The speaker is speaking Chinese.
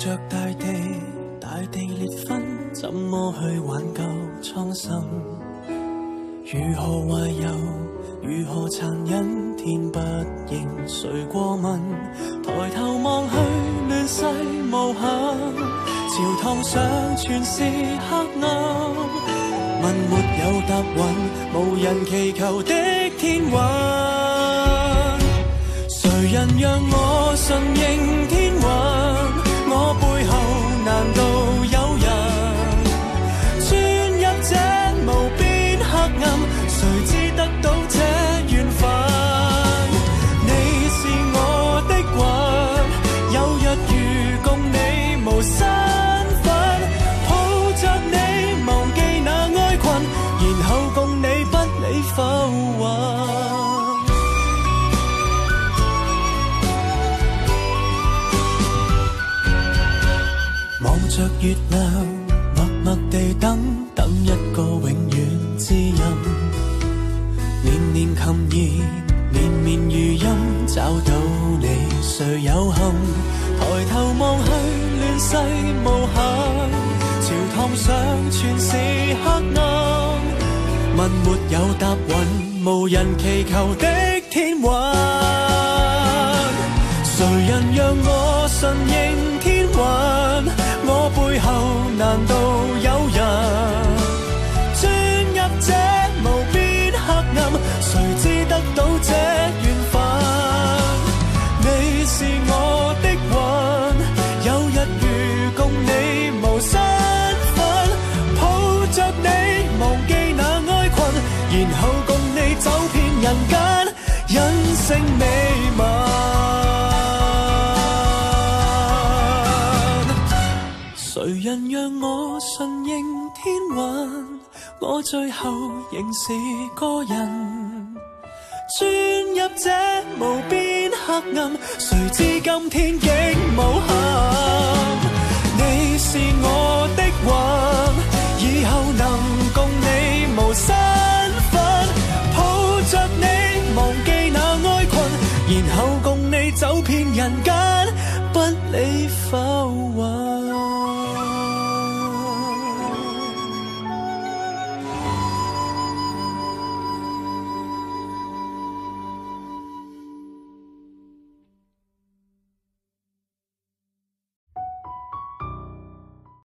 着大地，大地裂分，怎么去挽救苍生？如何怀柔？如何残忍？天不应，谁过问？抬头望去，乱世无限。朝堂上全是黑暗。问没有答允，无人祈求的天允，谁人让我顺应？着月亮，默默地等，等一个永远知音。年年琴弦，年年余音，找到你谁有幸？抬头望去，乱世无限，潮烫上全是黑暗。问没有答允，无人祈求的天运，谁人让我信？难道有人钻入这无边黑暗，谁知得到这缘分？你是我的魂，有日如共你无身份，抱着你忘记那哀困，然后共你走遍人间，任性美。谁人让我顺应天运？我最后仍是个人，钻入这无边黑暗，谁知今天竟无限。你是我的运，以后能共你无身份，抱着你忘记那哀困，然后共你走遍人间，不理浮云。